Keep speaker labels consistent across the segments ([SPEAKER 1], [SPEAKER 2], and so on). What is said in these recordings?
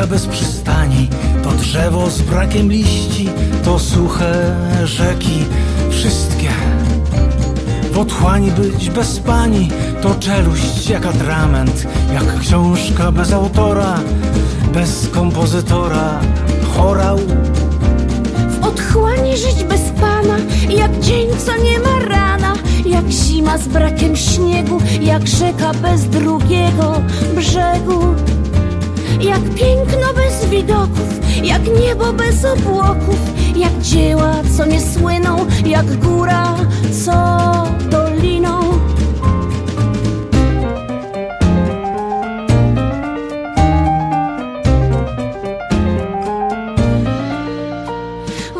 [SPEAKER 1] Rzeka bez przystani, to drzewo z brakiem liści, to suche rzeki, wszystkie. W otchłani być bez pani, to czeluść jak atrament, jak książka bez autora, bez kompozytora, chorał.
[SPEAKER 2] W otchłani żyć bez pana, jak dzień, co nie ma zima z brakiem śniegu, jak rzeka bez drugiego brzegu. Jak piękno bez widoków, jak niebo bez obłoków, jak dzieła, co nie słyną, jak góra, co doliną.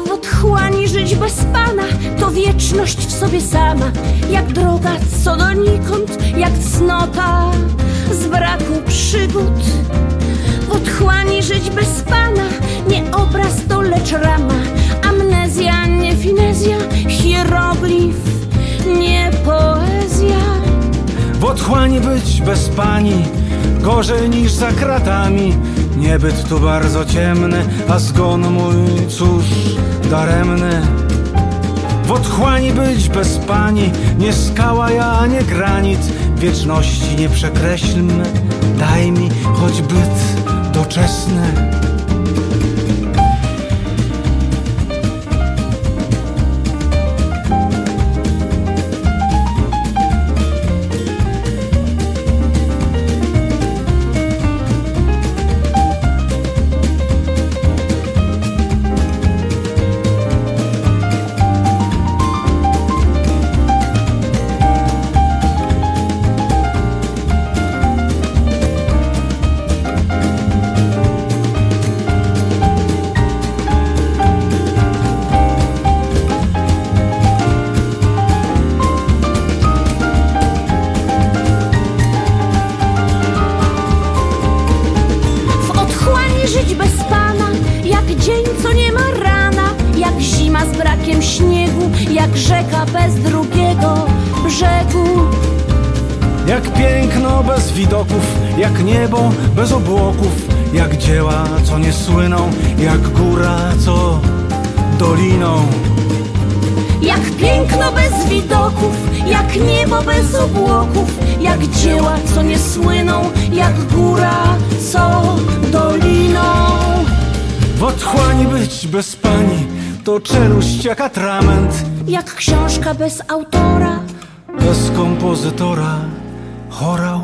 [SPEAKER 2] W otchłani żyć bez Pana wieczność w sobie sama, jak droga co donikąd, jak cnota z braku przygód. W otchłani żyć bez Pana nie obraz to lecz rama, amnezja, nie finezja, hieroglif, nie poezja.
[SPEAKER 1] W otchłani być bez pani, gorzej niż za kratami. Niebyt tu bardzo ciemny, a zgon mój, cóż, daremny. W otchłani być bez pani, nie skała ja, nie granit. Wieczności nie przekreślmy, daj mi choć byt doczesny.
[SPEAKER 2] Co nie ma rana, jak zima z brakiem śniegu, jak rzeka bez drugiego brzegu.
[SPEAKER 1] Jak piękno bez widoków, jak niebo bez obłoków, jak dzieła, co nie słyną, jak góra, co doliną.
[SPEAKER 2] Jak piękno bez widoków, jak niebo bez obłoków, jak dzieła, co nie słyną, jak góra,
[SPEAKER 1] otchłani być bez pani, to czeluść jak atrament,
[SPEAKER 2] Jak książka bez autora,
[SPEAKER 1] bez kompozytora, chorał